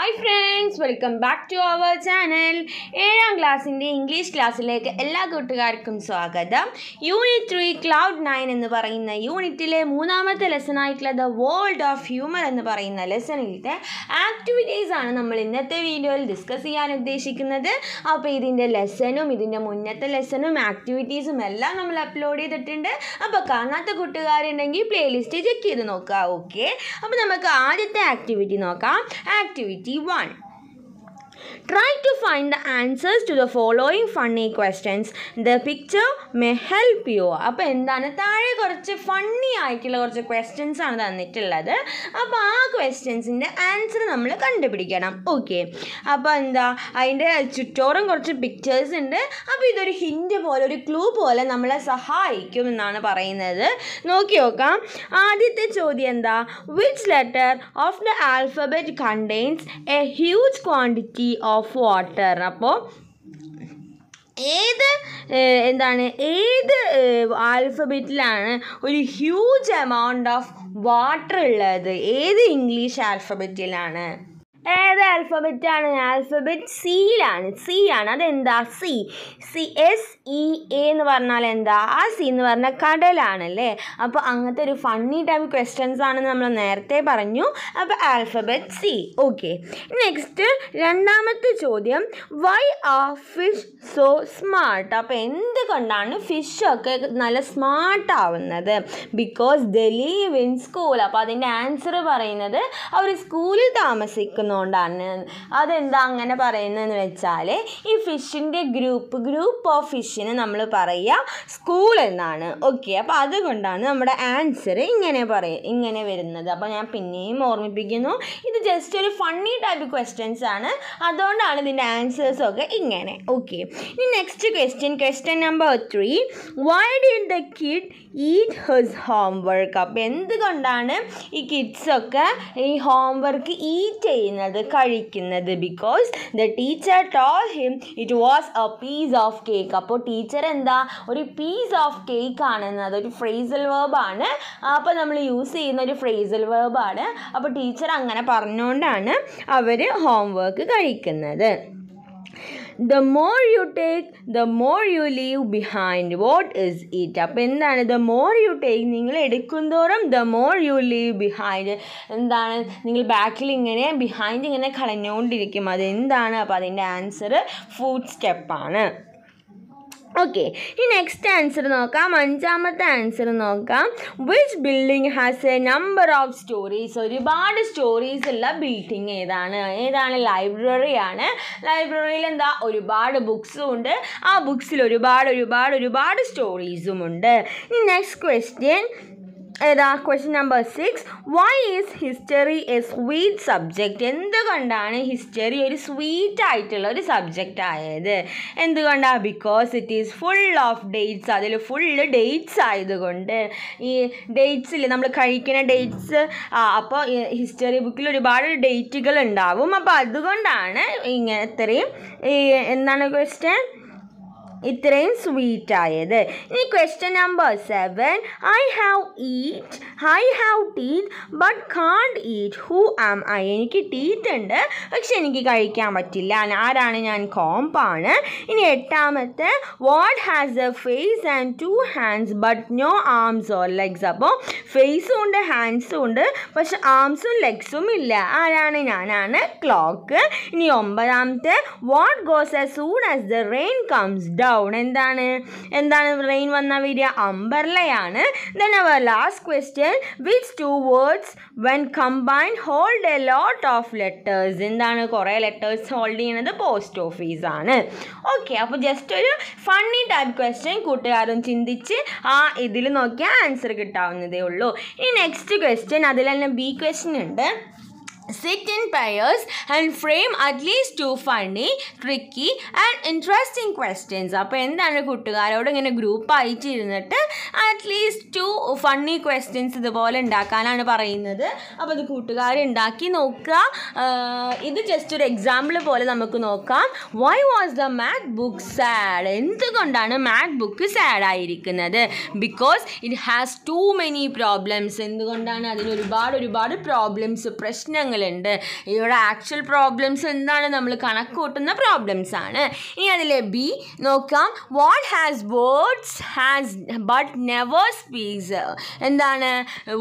Hi friends welcome back to our channel ഏഴാം ക്ലാസ്സിന്റെ English ക്ലാസ്സിലേക്ക് എല്ലാ കൂട്ടുകാർക്കും സ്വാഗതം. യൂണിറ്റ് ത്രീ ക്ലൗഡ് നയൻ എന്ന് പറയുന്ന യൂണിറ്റിലെ മൂന്നാമത്തെ ലെസൺ ആയിട്ടുള്ള ദ വേൾഡ് ഓഫ് ഹ്യൂമർ എന്ന് പറയുന്ന ലെസണിലത്തെ ആക്ടിവിറ്റീസ് ആണ് നമ്മൾ ഇന്നത്തെ വീഡിയോയിൽ ഡിസ്കസ് ചെയ്യാൻ ഉദ്ദേശിക്കുന്നത്. അപ്പോൾ ഇതിന്റെ ലെസനും ഇതിന്റെ മുന്നത്തെ ലെസനും ആക്ടിവിറ്റീസും എല്ലാം നമ്മൾ അപ്ലോഡ് ചെയ്തിട്ടുണ്ട്. അപ്പോൾ കാണാത്ത കൂട്ടുകാരുണ്ടെങ്കിൽ പ്ലേലിസ്റ്റ് ചെക്ക് ചെയ്ത് നോക്കുക ഓക്കെ അപ്പോൾ നമുക്ക് ആദ്യത്തെ ആക്ടിവിറ്റി നോക്കാം. Activity one Try to find the answers to the following funny questions. The picture may help you. അപ്പോൾ എന്താണ്? താഴെ കുറച്ച് ഫണ്ണി ആയിട്ടുള്ള കുറച്ച് ക്വസ്റ്റ്യൻസ് ആണ് തന്നിട്ടുള്ളത്. അപ്പോൾ ആ ക്വസ്റ്റ്യൻസിന്റെ ആൻസർ നമ്മൾ കണ്ടുപിടിക്കണം. ഓക്കെ അപ്പോൾ എന്താ? അതിന്റെ ചുറ്റോറും കുറച്ച് പിക്ചേഴ്സ് ഉണ്ട്. അപ്പോൾ ഇതൊരു ഹിൻഡ് പോലെ ഒരു ക്ലൂ പോലെ നമ്മളെ സഹായിക്കും എന്നാണ് പറയുന്നത്. നോക്കി നോക്കാം. ആദ്യത്തെ ചോദ്യം എന്താ? Which letter of the alphabet contains a huge quantity of water അപ്പോൾ ഏത് എന്താണ് ഏത് ആൽഫബറ്റിലാണ് ഒരു ഹ്യൂജ് എമൗണ്ട് ഓഫ് വാട്ടർ ഉള്ളത്? ഏത് ഇംഗ്ലീഷ് ആൽഫബറ്റിലാണ് ഏത് ആൽഫബറ്റ് ആണ്? ആൽഫബറ്റ് സിയിലാണ് സി ആണ്. അതെന്താ? C C S E A എന്ന് പറഞ്ഞാൽ എന്താ? ആ സി എന്ന് പറഞ്ഞാൽ കടലാണല്ലേ? അപ്പോൾ അങ്ങനത്തെ ഒരു ഫണ്ണി ടൈപ്പ് ക്വസ്റ്റ്യൻസ് ആണെന്ന് നമ്മൾ നേരത്തെ പറഞ്ഞു. അപ്പോൾ ആൽഫബറ്റ് സി ഓക്കെ നെക്സ്റ്റ് രണ്ടാമത്തെ ചോദ്യം. വൈ ആ ഫിഷ് സോ സ്മാർട്ട് അപ്പോൾ എന്തുകൊണ്ടാണ് ഫിഷൊക്കെ നല്ല സ്മാർട്ട് ആവുന്നത്? Because the live in school അപ്പോൾ അതിന്റെ ആൻസർ പറയുന്നത് അവർ സ്കൂളിൽ താമസിക്കുന്നതുകൊണ്ടാണ് അതെന്താ അങ്ങനെ പറയുന്നതെന്ന് വെച്ചാൽ ഈ ഫിഷിന്റെ ഗ്രൂപ്പ് ഗ്രൂപ്പ് ഓഫ് ഫിഷിന് നമ്മൾ പറയുക സ്കൂൾ എന്നാണ്. ഓക്കെ അപ്പോൾ അതുകൊണ്ടാണ് നമ്മുടെ ആൻസർ ഇങ്ങനെ പറയും ഇങ്ങനെ വരുന്നത്. അപ്പോൾ ഞാൻ പിന്നെയും ഓർമ്മിപ്പിക്കുന്നു. ഇത് ജസ്റ്റ് ഒരു ഫണ്ണി ടൈപ്പ് ക്വസ്റ്റ്യൻസ് ആണ്. അതുകൊണ്ടാണ് ഇതിന്റെ ആൻസേഴ്സൊക്കെ ഇങ്ങനെ. ഓക്കെ ഇനി next question question number three why did the kid eat his homework അപ്പോൾ എന്തുകൊണ്ടാണ് ഈ കിഡ്സൊക്കെ ഈ ഹോംവർക്ക് ഈറ്റ് ചെയ്യുന്നത്? കഴിക്കുന്നത്. Because the teacher told him it was a piece of cake അപ്പോൾ ടീച്ചർ എന്താ? ഒരു പീസ് ഓഫ് കേക്ക് ആണെന്ന് അതൊരു ഫ്രേസൽ വേർബാണ് അപ്പോൾ നമ്മൾ യൂസ് ചെയ്യുന്ന ഒരു ഫ്രേസൽ വേർബാണ് അപ്പോൾ ടീച്ചർ അങ്ങനെ പറഞ്ഞുകൊണ്ടാണ് അവർ ഹോംവർക്ക് കഴിക്കുന്നത്. The more you take the more you leave behind what is it അപ്പോൾ എന്താണ്? ദ മോർ യു ടേക്ക് നിങ്ങൾ എടുക്കുന്തോറും the more you leave behind എന്താണ്? നിങ്ങൾ ബാക്കിൽ ഇങ്ങനെ ബിഹൈൻഡ് ഇങ്ങനെ കളഞ്ഞുകൊണ്ടിരിക്കും അതെന്താണ്? അപ്പോൾ അതിന്റെ ആൻസർ ഫുഡ് സ്റ്റെപ്പാണ് ഓക്കെ ഈ നെക്സ്റ്റ് ആൻസർ നോക്കാം. അഞ്ചാമത്തെ ആൻസർ നോക്കാം. Which building has a number of stories ഒരുപാട് സ്റ്റോറീസ് ഉള്ള ബിൽഡിംഗ് ഏതാണ്? ഏതാണ്? ലൈബ്രറി ആണ്. ലൈബ്രറിയിൽ എന്താ? ഒരുപാട് ബുക്സും ഉണ്ട്. ആ ബുക്സിൽ ഒരുപാട് ഒരുപാട് ഒരുപാട് സ്റ്റോറീസും ഉണ്ട്. നെക്സ്റ്റ് ക്വസ്റ്റ്യൻ ഏതാ? Question number six why is history a sweet subject എന്തുകൊണ്ടാണ് ഹിസ്റ്ററി ഒരു സ്വീറ്റ് ആയിട്ടുള്ള ഒരു സബ്ജക്റ്റ് ആയത്? എന്തുകൊണ്ടാണ് because it is full of dates അതിൽ ഫുള്ള് ഡേറ്റ്സ് ആയതുകൊണ്ട്. ഈ ഡേറ്റ്സിൽ നമ്മൾ കഴിക്കുന്ന ഡേറ്റ്സ് അപ്പോൾ ഹിസ്റ്ററി ബുക്കിൽ ഒരുപാട് ഡേറ്റുകൾ ഉണ്ടാവും. അപ്പോൾ അതുകൊണ്ടാണ് ഇങ്ങനെ ഇത്രയും എന്താണ് ക്വസ്റ്റ്യൻ ഇത്രയും സ്വീറ്റ് ആയത്. ഇനി question number seven I have eat I have teeth but can't eat who am I എനിക്ക് ടീത്ത് ഉണ്ട് പക്ഷെ എനിക്ക് കഴിക്കാൻ പറ്റില്ല. ആരാണ് ഞാൻ കോമ്പാണ് ഇനി എട്ടാമത്തെ. What has a face and two hands but no arms or legs അപ്പോൾ ഫേസും ഉണ്ട് ഹാൻഡ്സും ഉണ്ട് പക്ഷെ ആംസും ലെഗ്സും ഇല്ല. ആരാണ് ഞാനാണ്? ക്ലോക്ക് ഇനി ഒമ്പതാമത്തെ. What goes a soon as the rain comes down എന്താണ്? എന്താണ് റെയിൻ വന്ന വരിക? അംബർലയാണ് then our last question which two words when combine hold a lot of letters എന്താണ്? കുറേ ലെറ്റേഴ്സ് ഹോൾഡ് ചെയ്യുന്നത് പോസ്റ്റ് ഓഫീസാണ് ഓക്കെ അപ്പോൾ ജസ്റ്റ് ഒരു ഫണ്ണി ടൈപ്പ് ക്വസ്റ്റ്യൻ കൂട്ടുകാരും ചിന്തിച്ച് ആ ഇതിൽ നോക്കിയാൽ ആൻസർ കിട്ടാവുന്നതേ ഉള്ളൂ. ഇനി നെക്സ്റ്റ് ക്വസ്റ്റ്യൻ അതിൽ തന്നെ ബി ക്വസ്റ്റ്യൻ ഉണ്ട്. Sit in pairs and frame at least two funny, tricky and interesting questions. അപ്പോൾ എന്താണ് കൂട്ടുകാരോട് ഇങ്ങനെ ഗ്രൂപ്പ് ആയിട്ട് ഇരുന്നിട്ട് അറ്റ്ലീസ്റ്റ് ടു ഫണ്ണി ക്വസ്റ്റ്യൻസ് ഇതുപോലെ ഉണ്ടാക്കാനാണ് പറയുന്നത്. അപ്പോൾ അത് കൂട്ടുകാർ ഉണ്ടാക്കി നോക്കുക. ഇത് ജസ്റ്റ് ഒരു എക്സാമ്പിൾ പോലെ നമുക്ക് നോക്കാം. Why was the MacBook sad എന്തുകൊണ്ടാണ് മാക് ബുക്ക് സാഡ് ആയിരിക്കുന്നത്? Because it has too many problems എന്തുകൊണ്ടാണ് അതിന് ഒരുപാട് ഒരുപാട് പ്രോബ്ലംസ് പ്രശ്നങ്ങൾ സാധനങ്ങളുണ്ട് ഇവിടെ ആക്ച്വൽ പ്രോബ്ലംസ് എന്താണ്? നമ്മൾ കണക്ക് കൂട്ടുന്ന പ്രോബ്ലംസ് ആണ്. ഇനി അതിലെ ബി നോക്കാം. What has words has but never speaks എന്താണ്?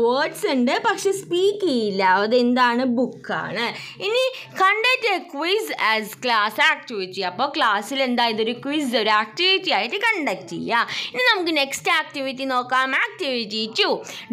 വേർഡ്സ് ഉണ്ട് പക്ഷെ സ്പീക്ക് ചെയ്യില്ല. അതെന്താണ്? ബുക്കാണ് ഇനി conduct a quiz as class activity അപ്പോൾ ക്ലാസ്സിൽ എന്താ? ഇതൊരു ക്വിസ് ഒരു ആക്ടിവിറ്റി ആയിട്ട് കണ്ടക്ട് ചെയ്യുക ഇനി നമുക്ക് നെക്സ്റ്റ് ആക്ടിവിറ്റി നോക്കാം. Activity two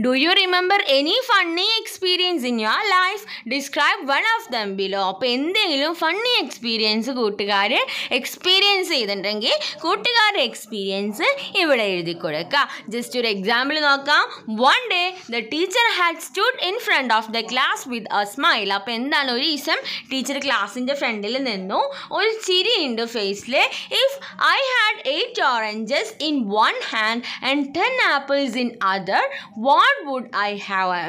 do you remember any funny experience in your life describe one of them below അപ്പോൾ എന്തെങ്കിലും ഫണ്ണി എക്സ്പീരിയൻസ് കൂട്ടുകാർ എക്സ്പീരിയൻസ് ചെയ്തിട്ടുണ്ടെങ്കിൽ കൂട്ടുകാരുടെ എക്സ്പീരിയൻസ് ഇവിടെ എഴുതി കൊടുക്കുക ജസ്റ്റ് ഒരു എക്സാമ്പിൾ നോക്കാം. One day the teacher had stood in front of the class with a smile അപ്പോൾ എന്താണ് ഒരു ഈസം ടീച്ചർ ക്ലാസ്സിന്റെ ഫ്രണ്ടിൽ നിന്നു. ഒരു ചിരിയുണ്ട് ഫേസിൽ if I had eight oranges in one hand and ten apples in other what would I have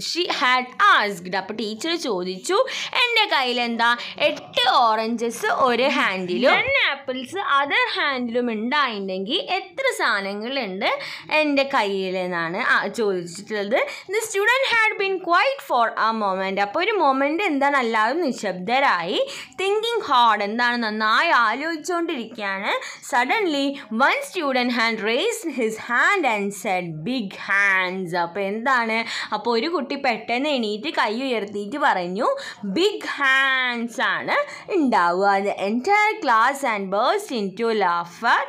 she had asked അപ്പോൾ ടീച്ചർ ചോദിച്ചു എന്റെ കയ്യിൽ എന്താ എട്ട് ഓറഞ്ചസ് ഒരു ഹാൻഡിലും രണ്ട് ആപ്പിൾസ് അതർ ഹാൻഡിലും ഉണ്ടായിട്ടുണ്ടെങ്കിൽ എത്ര സാധനങ്ങളുണ്ട് എന്റെ ആ ചോദിച്ചിട്ടുള്ളത്. The student had been quiet for a moment അപ്പോൾ ഒരു മൊമെന്റ് എന്താണ്? എല്ലാവരും നിശബ്ദരായി. തിങ്കിങ് ഹാർഡ് എന്താണ്? നന്നായി ആലോചിച്ചുകൊണ്ടിരിക്കുകയാണ്. Suddenly one student hand raise his hand and said big hands അപ്പോൾ എന്താണ്? അപ്പോൾ ഒരു കുട്ടി പെട്ടെന്ന് എണീറ്റ് കൈ ഉയർത്തിയിട്ട് പറഞ്ഞു ബിഗ് ഹാൻഡ്സ് ആണ് ഉണ്ടാവുക. The entire class and bursts into laughter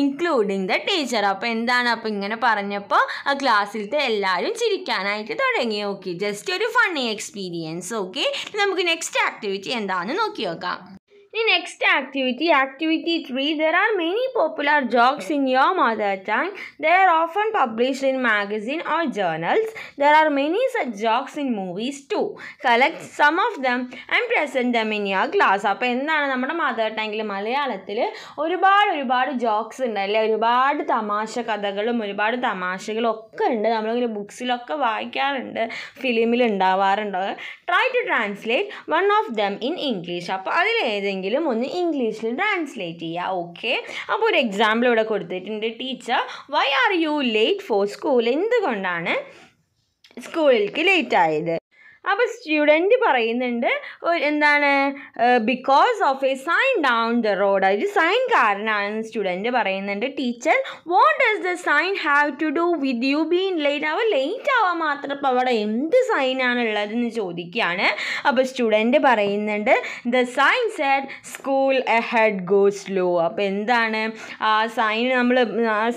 including the teacher അപ്പോൾ എന്താണ് അപ്പോൾ ഇങ്ങനെ പറഞ്ഞപ്പോൾ ആ ക്ലാസ്സിലത്തെ എല്ലാവരും ചിരിക്കാനായിട്ട് തുടങ്ങി. ഓക്കെ ജസ്റ്റ് ഒരു ഫണ്ണി എക്സ്പീരിയൻസ് ഓക്കെ നമുക്ക് നെക്സ്റ്റ് ആക്ടിവിറ്റി എന്താണെന്ന് നോക്കി നോക്കാം. In next activity, activity 3, there are many popular jokes in your mother tongue. They are often published in magazine or journals. There are many such jokes in movies too. Collect some of them and present them in your class. അപ്പോൾ എന്താണ് നമ്മുടെ mother ടങ്ങിൽ മലയാളത്തിൽ ഒരുപാട് ഒരുപാട് jokes ഉണ്ട് അല്ലേ ഒരുപാട് തമാശ കഥകളും ഒരുപാട് തമാശകളും ഒക്കെ ഉണ്ട് നമ്മളിങ്ങനെ ബുക്സിലൊക്കെ വായിക്കാറുണ്ട് ഫിലിമിൽ ഉണ്ടാവാറുണ്ട് try to translate one of them in English അപ്പോൾ അതിലേതെങ്കിലും ഒന്ന് ഇംഗ്ലീഷിൽ ട്രാൻസ്ലേറ്റ് ചെയ്യുക ഓക്കെ അപ്പോൾ ഒരു എക്സാമ്പിൾ ഇവിടെ കൊടുത്തിട്ടുണ്ട്. Teacher why are you late for school എന്തുകൊണ്ടാണ് സ്കൂളിലേക്ക് ലേറ്റ് ആയത്? അപ്പോൾ സ്റ്റുഡന്റ് പറയുന്നുണ്ട് എന്താണ് because of a sign down the road ഒരു സൈൻ കാരനാണെന്ന് സ്റ്റുഡന്റ് പറയുന്നുണ്ട്. Teacher what does the sign have to do with you been late അവ ലേറ്റ് ആവാൻ മാത്രം ഇപ്പോൾ അവിടെ എന്ത് സൈനാണ് ഉള്ളതെന്ന് ചോദിക്കുകയാണ്. അപ്പോൾ സ്റ്റുഡന്റ് പറയുന്നുണ്ട് the sign said school ahead go slow അപ്പോൾ എന്താണ് ആ സൈൻ നമ്മൾ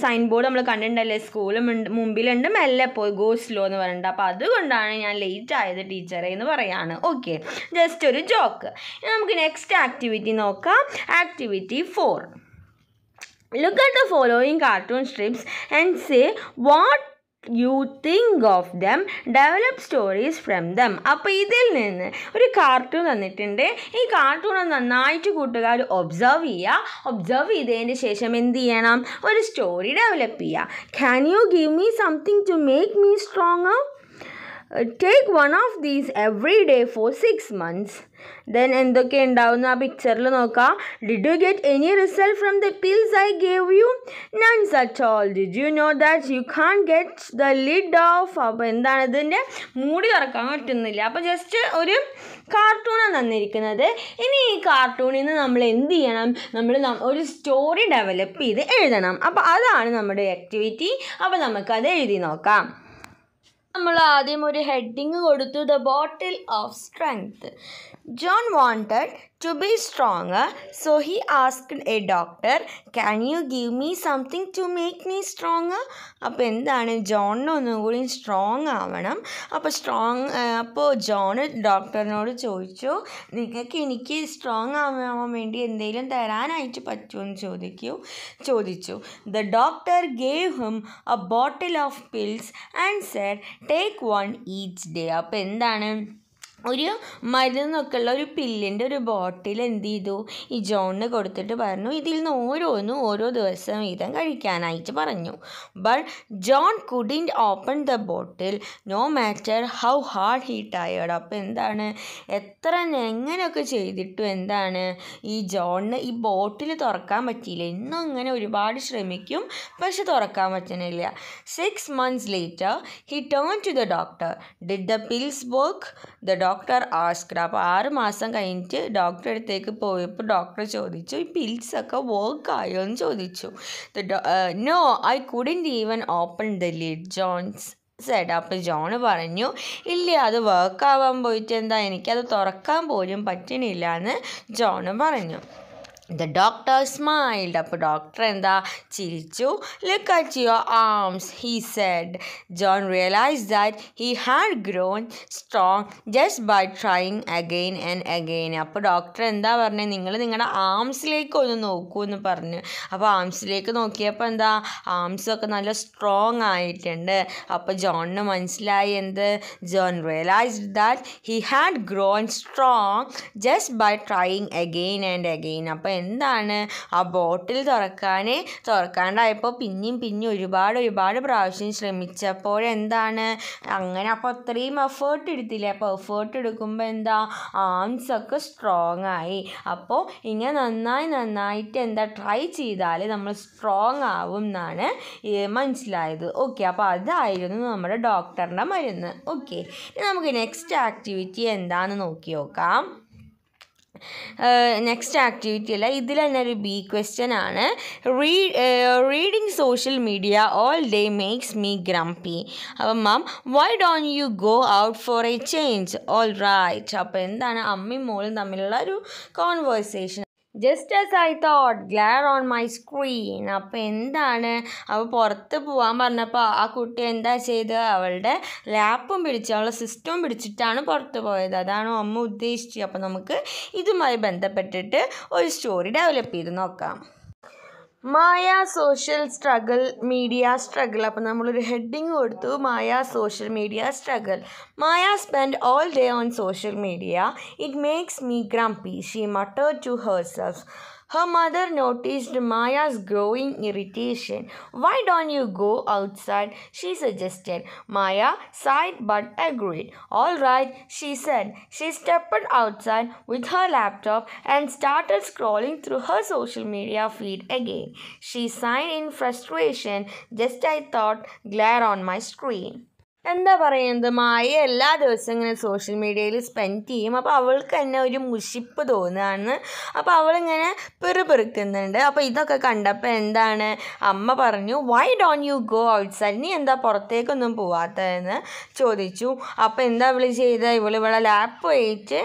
സൈൻ ബോർഡ് നമ്മൾ കണ്ടിട്ടുണ്ടല്ലേ സ്കൂൾ മുമ്പിലുണ്ട് മെല്ലെ പോയി ഗോ സ്ലോ എന്ന് പറയുന്നുണ്ട് അപ്പോൾ അതുകൊണ്ടാണ് ഞാൻ ലേറ്റ് ആയത് ടീച്ചറെ എന്ന് പറയാണ്. ഓക്കെ ജസ്റ്റ് ഒരു ജോക്ക് നമുക്ക് നെക്സ്റ്റ് ആക്ടിവിറ്റി നോക്കാം. Activity four look at the following cartoon strips and say what you think of them develop stories from them അപ്പോൾ ഇതിൽ നിന്ന് ഒരു കാർട്ടൂൺ തന്നിട്ടുണ്ട്. ഈ കാർട്ടൂൺ നന്നായിട്ട് കൂട്ടുകാർ ഒബ്സർവ് ചെയ്യുക. ഒബ്സർവ് ചെയ്തതിന് ശേഷം എന്ത് ചെയ്യണം? ഒരു സ്റ്റോറി ഡെവലപ്പ് ചെയ്യുക. Can you give me something to make me strong take one of these every day for six months then എന്തൊക്കെ ഉണ്ടാവുന്ന ആ പിക്ചറിൽ നോക്കാം. Did you get any result from the pills I gave you none such all did you know that you can get the lid off അപ്പോൾ എന്താണ് ഇതിന്റെ മൂടി തുറക്കാൻ പറ്റുന്നില്ല. അപ്പോൾ ജസ്റ്റ് ഒരു കാർട്ടൂണാണ് തന്നിരിക്കുന്നത്. ഇനി ഈ കാർട്ടൂണിൽ നിന്ന് നമ്മൾ എന്ത് ചെയ്യണം? നമ്മൾ ഒരു സ്റ്റോറി ഡെവലപ്പ് ചെയ്ത് എഴുതണം. അപ്പോൾ അതാണ് നമ്മുടെ ആക്ടിവിറ്റി അപ്പോൾ നമുക്കത് എഴുതി നോക്കാം. നമ്മൾ ആദ്യം ഒരു ഹെഡിങ് കൊടുത്തു the bottle of strength John wanted to be stronger, so he asked a doctor can you give me something to make me stronger? അപ്പോൾ എന്താണ്? ജോണിന് ഒന്നും കൂടി സ്ട്രോങ് ആവണം. അപ്പോൾ സ്ട്രോങ് അപ്പോൾ ജോൺ ഡോക്ടറിനോട് ചോദിച്ചു നിങ്ങൾക്ക് എനിക്ക് സ്ട്രോങ് ആവാൻ വേണ്ടി എന്തെങ്കിലും തരാനായിട്ട് പറ്റുമോ എന്ന് ചോദിക്കൂ. ചോദിച്ചു. The doctor gave him a bottle of pills and said take one each day അപ്പോൾ എന്താണ്? ഒരു മരുന്നൊക്കെ ഉള്ള ഒരു പില്ലിന്റെ ഒരു ബോട്ടിൽ എന്ത് ചെയ്തു? ഈ ജോണിന് കൊടുത്തിട്ട് പറഞ്ഞു ഇതിൽ നിന്ന് ഓരോന്നും ഓരോ ദിവസം വീതം കഴിക്കാനായിട്ട് പറഞ്ഞു. But John couldn't open the bottle no matter how hard he tried അപ്പോൾ എന്താണ്? എത്ര എങ്ങനെയൊക്കെ ചെയ്തിട്ടും എന്താണ്? ഈ ജോണിന് ഈ ബോട്ടിൽ തുറക്കാൻ പറ്റിയില്ല. ഇന്നും അങ്ങനെ ഒരുപാട് ശ്രമിക്കും പക്ഷെ തുറക്കാൻ പറ്റുന്നില്ല six months later he turn to the doctor did the pills work the doctor asked അപ്പോൾ ആറ് മാസം കഴിഞ്ഞിട്ട് ഡോക്ടറെ അടുത്തേക്ക് പോയപ്പോൾ ഡോക്ടർ ചോദിച്ചു ഈ പിൽസൊക്കെ വർക്ക് ആയോ? എന്ന് ചോദിച്ചു. No I couldn't even open the lid Johns said അപ്പോൾ ജോണ് പറഞ്ഞു ഇല്ല അത് വർക്ക് ആവാൻ പോയിട്ട് എന്താ? എനിക്കത് തുറക്കാൻ പോലും പറ്റണില്ല എന്ന് ജോണ് പറഞ്ഞു. ദ ഡോക്ടർ സ്മൈൽഡ് അപ്പോൾ ഡോക്ടർ എന്താ? ചിരിച്ചു. Look at your arms he said John realise that he had grown strong just by trying again and again അപ്പോൾ ഡോക്ടർ എന്താ പറഞ്ഞത് നിങ്ങൾ നിങ്ങളുടെ ആംസിലേക്ക് ഒന്ന് നോക്കൂ എന്ന് പറഞ്ഞു. അപ്പോൾ ആംസിലേക്ക് നോക്കിയപ്പോൾ എന്താ? ആംസൊക്കെ നല്ല സ്ട്രോങ് ആയിട്ടുണ്ട്. അപ്പോൾ ജോണിന് മനസ്സിലായി എന്ത്? John realised that he had grown strong just by trying again and again അപ്പോൾ എന്താണ്? ആ ബോട്ടിൽ തുറക്കാൻ തുറക്കാണ്ടായപ്പോൾ പിന്നെയും പിന്നെയും ഒരുപാട് ഒരുപാട് പ്രാവശ്യം ശ്രമിച്ചപ്പോൾ എന്താണ്? അങ്ങനെ അപ്പോൾ അത്രയും എഫേർട്ട് എടുത്തില്ലേ? അപ്പോൾ എഫേർട്ട് എടുക്കുമ്പോൾ എന്താ? ആംസ് ഒക്കെ സ്ട്രോങ് ആയി. അപ്പോൾ ഇങ്ങനെ നന്നായി നന്നായിട്ട് എന്താ? ട്രൈ ചെയ്താൽ നമ്മൾ സ്ട്രോങ് ആവും എന്നാണ് മനസ്സിലായത്. ഓക്കെ അപ്പോൾ അതായിരുന്നു നമ്മുടെ ഡോക്ടറിന്റെ മരുന്ന്. ഓക്കെ നമുക്ക് നെക്സ്റ്റ് ആക്ടിവിറ്റി എന്താണെന്ന് നോക്കി നോക്കാം. നെക്സ്റ്റ് ആക്ടിവിറ്റി അല്ല. ഇതിൽ തന്നെ ഒരു ബി ക്വസ്റ്റ്യൻ ആണ്. Re reading social media all day makes me grumpy അപ്പം ma'am why don you go out for a change all right അപ്പോൾ എന്താണ്? അമ്മയും മോളും തമ്മിലുള്ള ഒരു conversation just as I thought glare on my screen അപ്പോൾ എന്താണ്? അവൾ പുറത്ത് പോകാൻ പറഞ്ഞപ്പോൾ ആ കുട്ടി എന്താ ചെയ്ത്? അവളുടെ ലാപ്പും പിടിച്ച് അവളുടെ സിസ്റ്റവും പിടിച്ചിട്ടാണ് പുറത്ത് പോയത്. അതാണ് അമ്മ ഉദ്ദേശിച്ചത്. അപ്പോൾ നമുക്ക് ഇതുമായി ബന്ധപ്പെട്ടിട്ട് ഒരു സ്റ്റോറി ഡെവലപ്പ് ചെയ്ത് നോക്കാം. Maya social struggle media struggle അപ്പോൾ നമ്മളൊരു ഹെഡിങ് കൊടുത്തു Maya social media struggle Maya spend all day on social media it makes me grumpy she mutter to herself Her mother noticed Maya's growing irritation. Why don't you go outside? She suggested. Maya sighed but agreed. All right, she said. She stepped outside with her laptop and started scrolling through her social media feed again. She sighed in frustration. Just I thought, glare on my screen. എന്താ പറയുന്നത് മായ എല്ലാ ദിവസവും ഇങ്ങനെ social മീഡിയയിൽ spend ചെയ്യും. അപ്പോൾ അവൾക്ക് തന്നെ ഒരു മുഷിപ്പ് തോന്നുകയാണ്. അപ്പോൾ അവളിങ്ങനെ പെറുപെറുക്കുന്നുണ്ട്. അപ്പോൾ ഇതൊക്കെ കണ്ടപ്പോൾ എന്താണ്? അമ്മ പറഞ്ഞു why don you go outside നീ എന്താ പുറത്തേക്കൊന്നും പോവാത്തതെന്ന് ചോദിച്ചു. അപ്പോൾ എന്താ അവൾ ചെയ്ത? ഇവൾ ഇവിടെ ലാപ്പ് പോയിട്ട്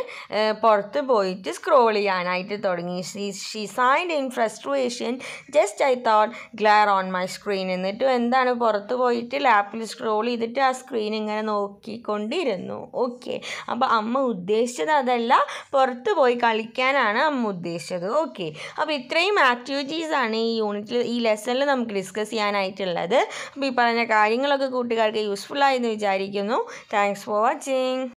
പുറത്ത് പോയിട്ട് സ്ക്രോൾ ചെയ്യാനായിട്ട് തുടങ്ങി. She sighed in frustration just I thought glare on my screen എന്നിട്ടും എന്താണ്? പുറത്ത് പോയിട്ട് ലാപ്പിൽ സ്ക്രോൾ ചെയ്തിട്ട് ആ സ്ക്രീൻ ഇങ്ങനെ നോക്കിക്കൊണ്ടിരുന്നു. ഓക്കെ അപ്പോൾ അമ്മ ഉദ്ദേശിച്ചത് അതല്ല പുറത്ത് പോയി കളിക്കാനാണ് അമ്മ ഉദ്ദേശിച്ചത്. ഓക്കെ അപ്പോൾ ഇത്രയും ആക്ടിവിറ്റീസാണ് ഈ യൂണിറ്റിൽ ഈ ലെസണിൽ നമുക്ക് ഡിസ്കസ് ചെയ്യാനായിട്ടുള്ളത്. അപ്പോൾ ഈ പറഞ്ഞ കാര്യങ്ങളൊക്കെ കൂട്ടുകാർക്ക് യൂസ്ഫുൾ ആയെന്ന് വിചാരിക്കുന്നു. Thanks for watching